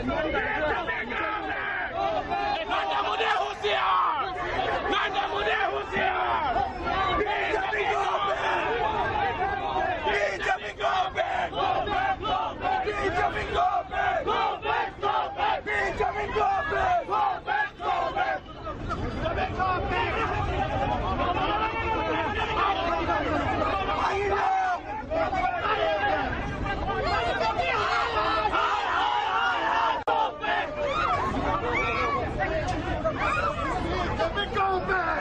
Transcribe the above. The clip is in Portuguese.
Benjamin Gomez! Benjamin Gomez! Oh!